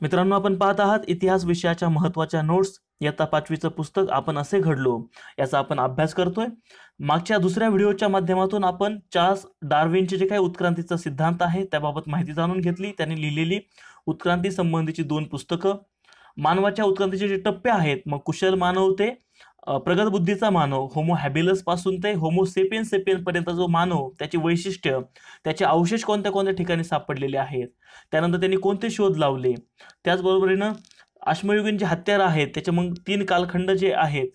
मित्रांनो आपण पाहत आहात इतिहास विषयाच्या महत्त्वाच्या नोट्स इयत्ता पाचवीचं पुस्तक आपण असे घडलो याचा आपण अभ्यास करतोय. मागच्या दुसऱ्या व्हिडिओच्या माध्यमातून आपण चार्ल्स डार्विनचे जे काही उत्क्रांतीचा सिद्धांत आहे त्याबाबत माहिती जाणून घेतली. त्यांनी लिहिलेली उत्क्रांती संबंधीची दोन पुस्तकं. मानवाच्या उत्क्रांतीचे जे टप्पे आहेत मग कुशल मानव ते प्रगतबुद्धीचा प्रगत बुद्धीचा मानव होमो हॅबिलसपासून ते होमो सेपियन सेपियन पर्यंत जो मानव त्याची वैशिष्ट्य त्याचे अवशेष कोणत्या कोणत्या ठिकाणी सापडलेले आहेत त्यानंतर त्यांनी कोणते शोध लावले? त्याचबरोबरीनं अश्मयुगीन जे हत्यारं आहेत त्याचे मग तीन कालखंड जे आहेत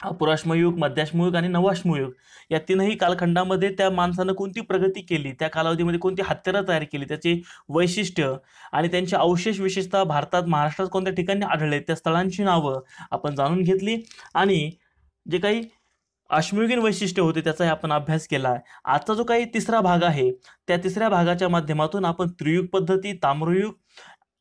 पुराश्मयुग मध्याश्मयुग आणि नवाश्मयुग या तीनही कालखंडामध्ये त्या माणसानं कोणती प्रगती केली? त्या कालावधीमध्ये कोणती हत्यारं तयार केली? त्याचे वैशिष्ट्य आणि त्यांचे अवशेष विशेषतः भारतात महाराष्ट्रात कोणत्या ठिकाणी आढळले? त्या स्थळांची नावं आपण जाणून घेतली आणि जे काही अश्मयुगीन वैशिष्ट्य होते त्याचाही आपण अभ्यास केला. आहे आजचा जो काही तिसरा भाग आहे त्या तिसऱ्या भागाच्या माध्यमातून आपण त्रियुग पद्धती ताम्रयुग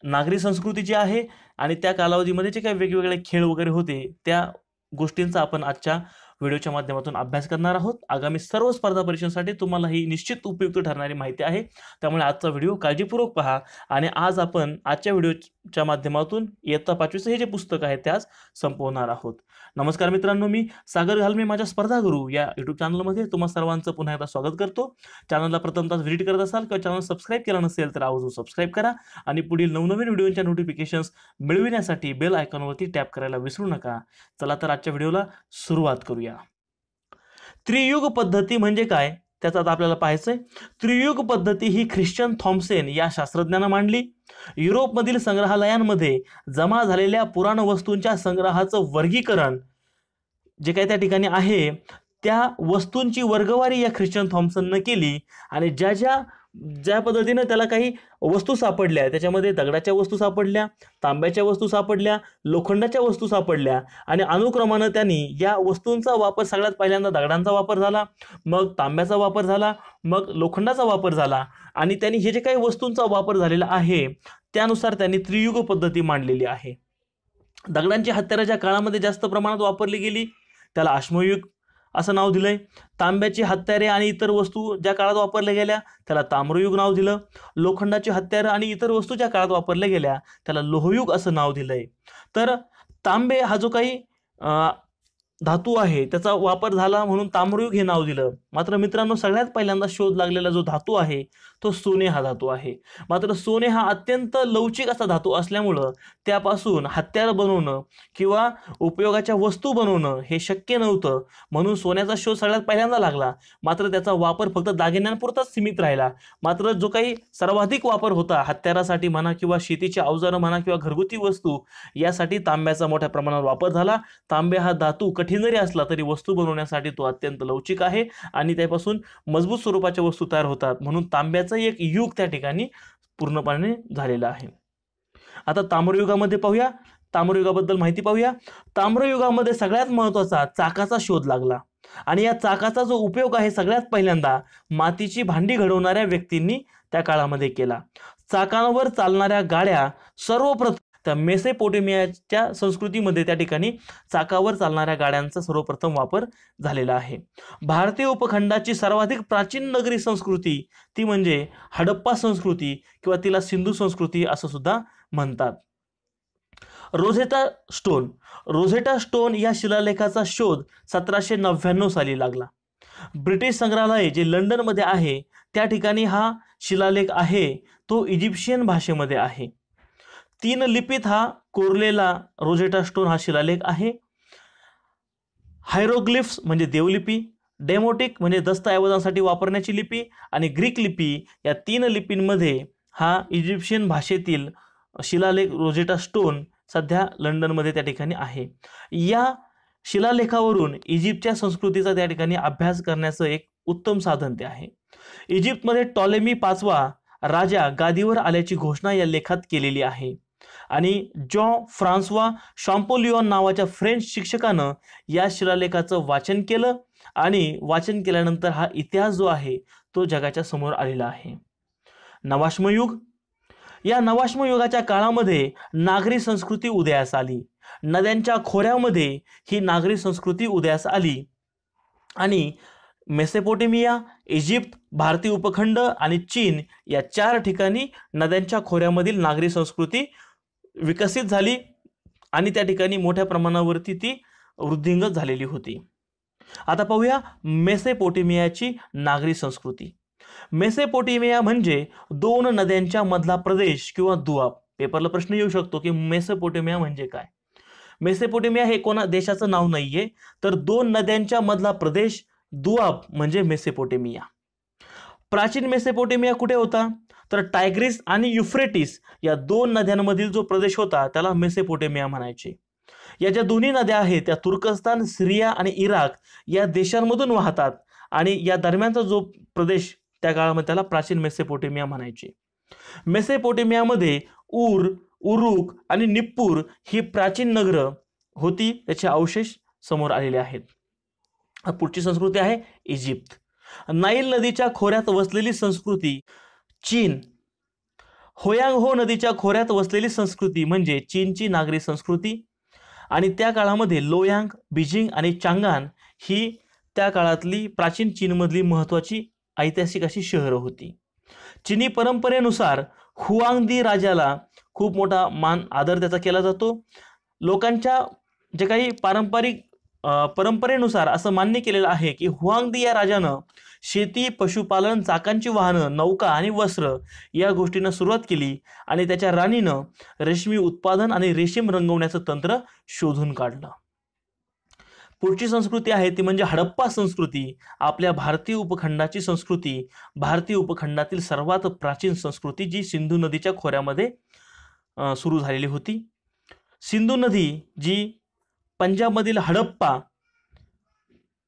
नागरी संस्कृती जी आहे आणि त्या कालावधीमध्ये जे काही वेगवेगळे खेळ वगैरे होते त्या गोष्टींचा आपण आजच्या व्हिडिओच्या माध्यमातून अभ्यास करणार आहोत. आगामी सर्व स्पर्धा परीक्षांसाठी तुम्हाला ही निश्चित उपयुक्त ठरणारी माहिती आहे. त्यामुळे आजचा व्हिडिओ काळजीपूर्वक पहा आणि आज आपण आजच्या व्हिडिओ च्या माध्यमातून इयत्ता पाचवीचं हे जे पुस्तक आहे ते आज संपवणार आहोत. नमस्कार मित्रांनो मी सागर घालमे माझ्या स्पर्धा गुरु या युट्यूब चॅनलमध्ये तुम्हा सर्वांचं पुन्हा एकदा स्वागत करतो. चॅनलला प्रथमतः व्हिजिट करत असाल किंवा चॅनल सबस्क्राईब केला नसेल तर आवर्जून सबस्क्राईब करा आणि पुढील नवनवीन व्हिडिओच्या नोटिफिकेशन्स मिळविण्यासाठी बेल आयकॉनवरती टॅप करायला विसरू नका. चला तर आजच्या व्हिडिओला सुरुवात करूया. त्रियुग पद्धती म्हणजे काय? त्याचा आता आपल्याला पाहायचं आहे त्रियुग पद्धती ही ख्रिश्चन थॉम्सेन या शास्त्रज्ञानं मांडली. युरोपमधील संग्रहालयांमध्ये जमा झालेल्या पुराण वस्तूंच्या संग्रहाचं वर्गीकरण जे काही त्या ठिकाणी आहे त्या वस्तूंची वर्गवारी या ख्रिश्चन थॉम्सननं केली आणि ज्या ज्या ज्या पद्धतीनं त्याला काही वस्तू सापडल्या त्याच्यामध्ये दगडाच्या वस्तू सापडल्या तांब्याच्या वस्तू सापडल्या लोखंडाच्या वस्तू सापडल्या आणि अनुक्रमानं त्यांनी या वस्तूंचा वापर सगळ्यात पहिल्यांदा दगडांचा वापर झाला मग तांब्याचा वापर झाला मग लोखंडाचा वापर झाला आणि त्यांनी हे जे काही वस्तूंचा वापर झालेला आहे त्यानुसार त्यांनी त्रियुग पद्धती मांडलेली आहे. दगडांची हत्यारं ज्या काळामध्ये जास्त प्रमाणात वापरली गेली त्याला अश्मयुग असं नाव दिलंय. तांब्याची हत्यारे आणि इतर वस्तू ज्या काळात वापरल्या गेल्या त्याला ताम्रयुग नाव दिलं. लोखंडाची हत्यारं आणि इतर वस्तू ज्या काळात वापरल्या गेल्या त्याला लोहयुग असं नाव दिलंय. तर तांबे हा जो काही धातू आहे त्याचा वापर झाला म्हणून ताम्रयुग हे नाव दिलं. मात्र मित्रांनो सगळ्यात पहिल्यांदा शोध लागलेला जो धातू आहे तो सोने हा धातू आहे. मात्र सोने हा अत्यंत लवचिक असा धातू असल्यामुळं त्यापासून हत्यार बनवणं किंवा उपयोगाच्या वस्तू बनवणं हे शक्य नव्हतं. म्हणून सोन्याचा शोध सगळ्यात पहिल्यांदा लागला. मात्र त्याचा वापर फक्त दागिन्यांपुरताच सीमित राहिला. मात्र जो काही सर्वाधिक वापर होता हत्यारासाठी म्हणा किंवा शेतीची अवजारं म्हणा किंवा घरगुती वस्तू यासाठी तांब्याचा मोठ्या प्रमाणावर वापर झाला. तांबे हा धातू कठीण जरी असला तरी वस्तू बनवण्यासाठी तो अत्यंत लवचिक आहे आणि त्यापासून मजबूत स्वरूपाच्या वस्तू तयार होतात. म्हणून तांब्याचा एक युग त्या ठिकाणी पूर्णपणे झालेलं आहे. आता ताम्रयुगामध्ये पाहूया. ताम्रयुगाबद्दल माहिती पाहूया. ताम्रयुगामध्ये सगळ्यात महत्त्वाचा चाकाचा शोध लागला. आणि या चाकाचा जो उपयोग आहे सगळ्यात पहिल्यांदा मातीची भांडी घडवणाऱ्या व्यक्तींनी त्या काळामध्ये केला. चाकांवर चालणाऱ्या गाड्या सर्वप्रथम त्या मेसेपोटेमियाच्या संस्कृतीमध्ये त्या ठिकाणी चाकावर चालणाऱ्या गाड्यांचा सर्वप्रथम वापर झालेला आहे. भारतीय उपखंडाची सर्वाधिक प्राचीन नगरी संस्कृती ती म्हणजे हडप्पा संस्कृती किंवा तिला सिंधू संस्कृती असं सुद्धा म्हणतात. रोझेटा स्टोन रोझेटा स्टोन या शिलालेखाचा शोध सतराशे नव्याण्णव साली लागला. ब्रिटिश संग्रहालय जे लंडनमध्ये आहे त्या ठिकाणी हा शिलालेख आहे तो इजिप्शियन भाषेमध्ये आहे. तीन लिपीत हा कोरलेला रोझेटा स्टोन हा शिलालेख आहे. हायरोग्लिफ्स म्हणजे देवलिपी डेमोटिक म्हणजे दस्तऐवजांसाठी वापरण्याची लिपी आणि ग्रीक लिपी या तीन लिपींमध्ये हा इजिप्शियन भाषेतील शिलालेख रोझेटा स्टोन सध्या लंडनमध्ये त्या ठिकाणी आहे. या शिलालेखावरून इजिप्तच्या संस्कृतीचा त्या ठिकाणी अभ्यास करण्याचं एक उत्तम साधन ते आहे. इजिप्तमध्ये टॉलेमी पाचवा राजा गादीवर आल्याची घोषणा या लेखात केलेली आहे. आणि जॉ फ्रान्सवा शॉम्पोलिओन नावाच्या फ्रेंच शिक्षकानं या शिलालेखाचं वाचन केलं आणि वाचन केल्यानंतर हा इतिहास जो आहे तो जगाच्या समोर आलेला आहे. नवाश्मयुग या नवाश्मयुगाच्या काळामध्ये नागरी संस्कृती उदयास आली. नद्यांच्या खोऱ्यामध्ये ही नागरी संस्कृती उदयास आली. आणि मेसेपोटेमिया इजिप्त भारतीय उपखंड आणि चीन या चार ठिकाणी नद्यांच्या खोऱ्यामधील नागरी संस्कृती विकसित झाली आणि त्या ठिकाणी मोठ्या प्रमाणावरती ती वृद्धिंगत झालेली होती. आता पाहूया मेसेपोटेमियाची नागरी संस्कृती. मेसेपोटेमिया म्हणजे दोन नद्यांच्या मधला प्रदेश किंवा दुआब. पेपरला प्रश्न येऊ शकतो की मेसेपोटेमिया म्हणजे काय? मेसेपोटेमिया हे कोणा देशाचं नाव नाहीये तर दोन नद्यांच्या मधला प्रदेश दुआब म्हणजे मेसेपोटेमिया. प्राचीन मेसेपोटेमिया कुठे होता? तर टायग्रीस आणि युफ्रेटिस या दोन नद्यांमधील जो प्रदेश होता त्याला मेसेपोटेमिया म्हणायचे. या ज्या दोन्ही नद्या आहेत त्या तुर्कस्तान सिरिया आणि इराक या देशांमधून वाहतात आणि या दरम्यानचा जो प्रदेश त्या काळामध्ये त्याला प्राचीन मेसेपोटेमिया म्हणायचे. मेसेपोटेमियामध्ये उर उरुक आणि निप्पूर ही प्राचीन नगरं होती त्याचे अवशेष समोर आलेले आहेत. पुढची संस्कृती आहे इजिप्त. नाईल नदीच्या खोऱ्यात वसलेली संस्कृती चीन. होयांग हो नदीच्या खोऱ्यात वसलेली संस्कृती म्हणजे चीनची नागरी संस्कृती. आणि त्या काळामध्ये लोयांग बीजिंग आणि चांगान ही त्या काळातली प्राचीन चीनमधली महत्त्वाची ऐतिहासिक अशी शहरं होती. चिनी परंपरेनुसार हुआंगदी राजाला खूप मोठा मान आदर त्याचा केला जातो. लोकांच्या जे काही पारंपरिक परंपरेनुसार असं मान्य केलेलं आहे की हुआंगदी या राजानं शेती पशुपालन चाकांची वाहनं नौका आणि वस्त्र या गोष्टींना सुरुवात केली आणि त्याच्या राणीनं रेशमी उत्पादन आणि रेशीम रंगवण्याचं तंत्र शोधून काढलं. पुढची संस्कृती आहे ती म्हणजे हडप्पा संस्कृती. आपल्या भारतीय उपखंडाची संस्कृती भारतीय उपखंडातील सर्वात प्राचीन संस्कृती जी सिंधू नदीच्या खोऱ्यामध्ये सुरू झालेली होती. सिंधू नदी जी पंजाबमधील हडप्पा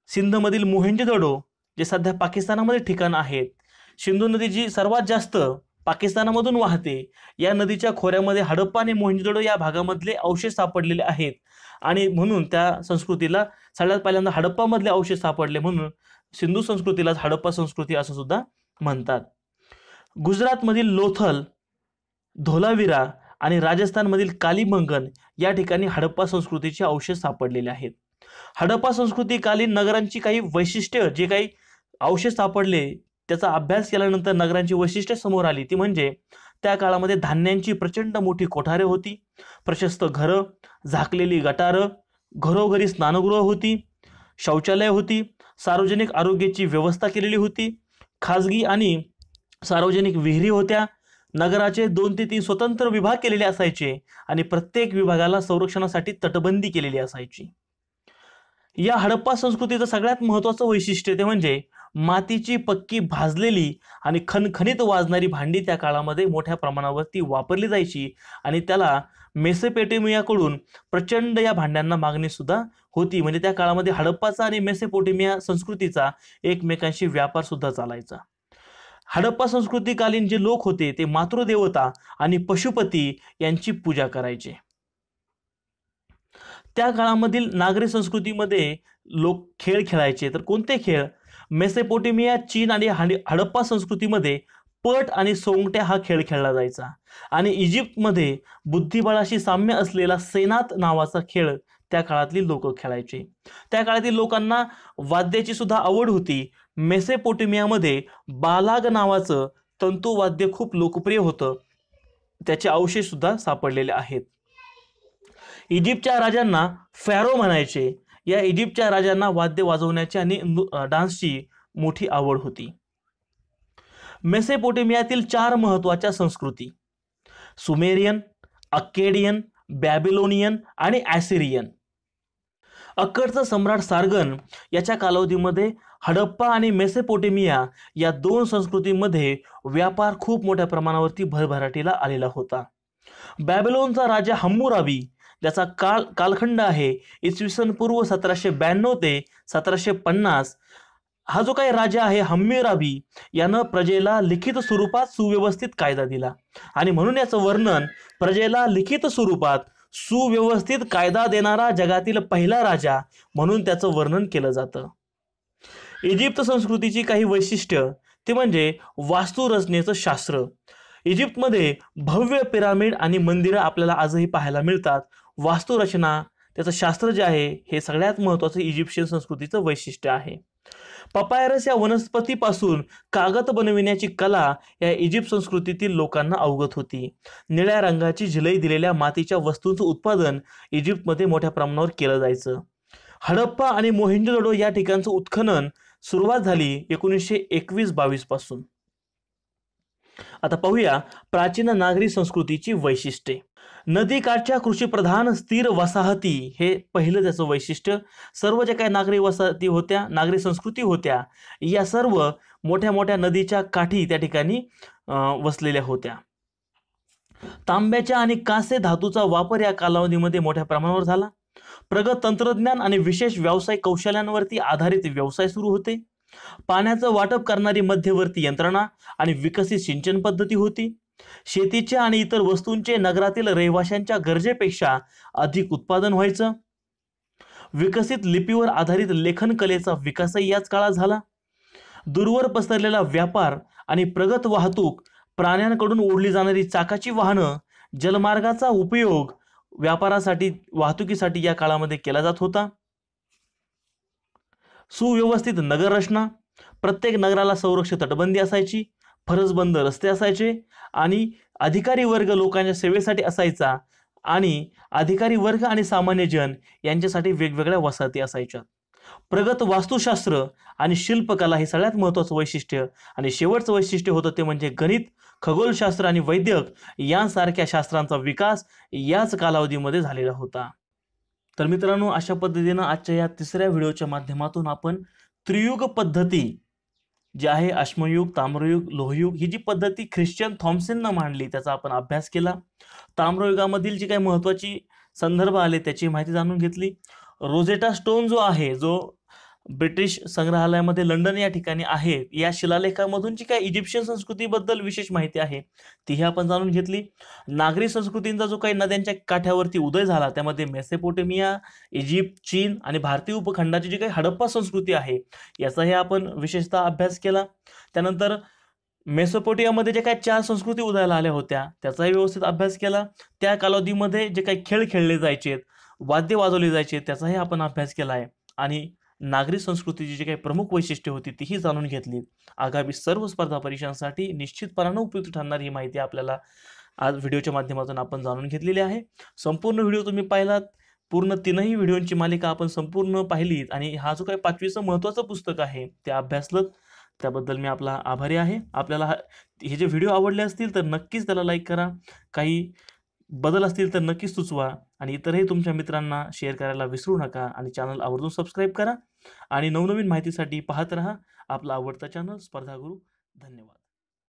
सिंधमधील मोहेंजोदडो जे सध्या पाकिस्तानामध्ये ठिकाण आहेत. सिंधू नदी जी सर्वात जास्त पाकिस्तानामधून वाहते या नदीच्या खोऱ्यामध्ये हडप्पा आणि मोहिंजोदडो या भागामधले अवशेष सापडलेले आहेत. आणि म्हणून त्या संस्कृतीला सगळ्यात पहिल्यांदा हडप्पामधले अवशेष सापडले म्हणून सिंधू संस्कृतीला हडप्पा संस्कृती असं सुद्धा म्हणतात. गुजरातमधील लोथल धोलाविरा आणि राजस्थानमधील कालीमंगन या ठिकाणी हडप्पा संस्कृतीचे अवशेष सापडलेले आहेत. हडप्पा संस्कृतीकालीन नगरांची काही वैशिष्ट्य जे काही अवशेष सापडले त्याचा अभ्यास केल्यानंतर नगरांची वैशिष्ट्य समोर आली ती म्हणजे त्या काळामध्ये धान्यांची प्रचंड मोठी कोठारे होती. प्रशस्त घरं झाकलेली गटारं घरोघरी स्नानगृह होती शौचालय होती सार्वजनिक आरोग्याची व्यवस्था केलेली होती. खाजगी आणि सार्वजनिक विहिरी होत्या नगराचे दोन ते तीन स्वतंत्र विभाग केलेले असायचे आणि प्रत्येक विभागाला संरक्षणासाठी तटबंदी केलेली असायची. या हडप्पा संस्कृतीचं सगळ्यात महत्वाचं वैशिष्ट्य ते म्हणजे मातीची पक्की भाजलेली आणि खनखनीत वाजणारी भांडी त्या काळामध्ये मोठ्या प्रमाणावरती वापरली जायची आणि त्याला मेसेपेटेमियाकडून प्रचंड या भांड्यांना मागणी सुद्धा होती. म्हणजे त्या काळामध्ये हडप्पाचा आणि मेसेपोटेमिया संस्कृतीचा एकमेकांशी व्यापार सुद्धा चालायचा. हडप्पा संस्कृतीकालीन जे लोक होते ते मातृदेवता आणि पशुपती यांची पूजा करायचे. त्या काळामधील नागरी संस्कृतीमध्ये लोक खेळ खेळायचे. तर कोणते खेळ? मेसेपोटेमिया चीन आणि हडप्पा संस्कृतीमध्ये पट आणि सोंगट्या हा खेळ खेळला जायचा. आणि इजिप्तमध्ये बुद्धिबळाशी साम्य असलेला सेनात नावाचा खेळ त्या काळातली लोक खेळायचे. त्या काळातील लोकांना वाद्याची सुद्धा आवड होती. मेसेपोटेमियामध्ये बालाग नावाचं तंतुवाद्य खूप लोकप्रिय होतं. त्याचे अवशेषसुद्धा सापडलेले आहेत. इजिप्तच्या राजांना फॅरो म्हणायचे. या इजिप्तच्या राजांना वाद्य वाजवण्याची आणि डान्सची मोठी आवड होती. मेसेपोटेमियातील चार महत्त्वाच्या संस्कृती. सुमेरियन अक्केडियन बॅबिलोनियन आणि ॲसिरियन. अक्कडचं सम्राट सार्गन याच्या कालावधीमध्ये हडप्पा आणि मेसेपोटेमिया या दोन संस्कृतींमध्ये व्यापार खूप मोठ्या प्रमाणावरती भरभराटीला आलेला होता. बॅबिलोनचा राजा हम्मुराबी ज्याचा काल कालखंड आहे इसवी सन पूर्व सतराशे ब्याण्णव ते सतराशे पन्नास हा जो काही राजा आहे हम्मीराबी यानं प्रजेला लिखित स्वरूपात सुव्यवस्थित कायदा दिला. आणि म्हणून याचं वर्णन प्रजेला लिखित स्वरूपात सुव्यवस्थित कायदा देणारा जगातील पहिला राजा म्हणून त्याचं वर्णन केलं जातं. इजिप्त संस्कृतीची काही वैशिष्ट्य ते म्हणजे वास्तुरचनेचं शास्त्र. इजिप्तमध्ये भव्य पिरामिड आणि मंदिरं आपल्याला आजही पाहायला मिळतात. वास्तुरचना त्याचं शास्त्र जे आहे हे सगळ्यात महत्त्वाचं इजिप्शियन संस्कृतीचं वैशिष्ट्य आहे. पपायरस या वनस्पतीपासून कागद बनविण्याची कला या इजिप्त संस्कृतीतील लोकांना अवगत होती. निळ्या रंगाची झिलई दिलेल्या मातीच्या वस्तूंचं उत्पादन इजिप्तमध्ये मोठ्या प्रमाणावर केलं जायचं. हडप्पा आणि मोहिंजोदडो या ठिकाणचं उत्खनन सुरुवात झाली एकोणीसशे एकवीस बावीसपासून. आता पाहूया प्राचीन नागरी संस्कृतीची वैशिष्ट्ये. नदीकाठच्या कृषीप्रधान स्थिर वसाहती हे पहिलं त्याचं वैशिष्ट्य. सर्व ज्या काही नागरी वसाहती होत्या नागरी संस्कृती होत्या या सर्व मोठ्या मोठ्या नदीच्या काठी त्या ठिकाणी अं, वसलेल्या होत्या. तांब्याच्या आणि कासे धातूचा वापर या कालावधीमध्ये मोठ्या प्रमाणावर झाला. प्रगत तंत्रज्ञान आणि विशेष व्यावसायिक कौशल्यांवरती आधारित व्यवसाय सुरू होते. पाण्याचं वाटप करणारी मध्यवर्ती यंत्रणा आणि विकसित सिंचन पद्धती होती. शेतीच्या आणि इतर वस्तूंचे नगरातील रहिवाशांच्या गरजेपेक्षा अधिक उत्पादन व्हायचं. विकसित लिपीवर आधारित लेखन कलेचा विकासही याच काळात झाला. दूरवर पसरलेला व्यापार आणि प्रगत वाहतूक प्राण्यांकडून ओढली जाणारी चाकाची वाहनं जलमार्गाचा उपयोग व्यापारासाठी वाहतुकीसाठी या काळामध्ये केला जात होता. सुव्यवस्थित नगर रचना प्रत्येक नगराला संरक्षित तटबंदी असायची फरसबंद रस्ते असायचे आणि अधिकारी वर्ग लोकांच्या सेवेसाठी असायचा आणि अधिकारी वर्ग आणि सामान्य जन यांच्यासाठी वेगवेगळ्या वसाहती असायच्या. प्रगत वास्तुशास्त्र आणि शिल्पकला हे सगळ्यात महत्त्वाचं वैशिष्ट्य आणि शेवटचं वैशिष्ट्य होतं ते म्हणजे गणित खगोलशास्त्र आणि वैद्यक यांसारख्या शास्त्रांचा विकास याच कालावधीमध्ये झालेला होता. तर मित्रांनो अशा पद्धतीनं आजच्या या तिसऱ्या व्हिडिओच्या माध्यमातून आपण त्रियुग पद्धती जी आहे अश्मयुग ताम्रयुग लोहयुग ही जी पद्धती ख्रिश्चन थॉम्सननं मांडली त्याचा आपण अभ्यास केला. ताम्रयुगामधील जी काही महत्त्वाची संदर्भ आले त्याची माहिती जाणून घेतली. रोझेटा स्टोन जो आहे जो ब्रिटिश संग्रहालयामध्ये लंडन या ठिकाणी आहे. या शिलालेखामधून जी काही इजिप्शियन संस्कृतीबद्दल विशेष माहिती आहे तीही आपण जाणून घेतली. नागरी संस्कृतींचा जो काही नद्यांच्या काठ्यावरती उदय झाला त्यामध्ये मेसेपोटेमिया इजिप्त चीन आणि भारतीय उपखंडाची जी काही हडप्पा संस्कृती आहे याचाही आपण विशेषतः अभ्यास केला. त्यानंतर मेसोपोटियामध्ये जे काही चार संस्कृती उदयाला आल्या होत्या त्याचाही व्यवस्थित अभ्यास केला. त्या कालावधीमध्ये जे काही खेळ खेळले जायचे वाद्य वाजवले जायचे त्याचाही आपण अभ्यास केला आहे. आणि नागरी संस्कृतीची जी काही प्रमुख वैशिष्ट्ये होती तीही जाणून घेतली. आगामी सर्व स्पर्धा परीक्षांसाठी निश्चितपणानं उपयुक्त ठरणारी ही माहिती आपल्याला आज व्हिडिओच्या माध्यमातून आपण जाणून घेतलेली आहे. संपूर्ण व्हिडिओ तुम्ही पाहिलात. पूर्ण तीनही व्हिडिओंची मालिका आपण संपूर्ण पाहिलीत आणि हा जो काही पाचवीचं महत्त्वाचं पुस्तक आहे ते अभ्यासलं त्याबद्दल मी आपला आभारी आहे. आपल्याला हा- हे जे व्हिडिओ आवडले असतील तर नक्कीच त्याला लाईक करा. काही बदल असतील तर नक्कीच सुचवा आणि इतरही तुमच्या मित्रांना शेअर करायला विसरू नका आणि चॅनल आवर्जून सबस्क्राईब करा. आणि नवनवीन माहितीसाठी पाहत रहा. आपला आवडता चॅनल स्पर्धा गुरु. धन्यवाद.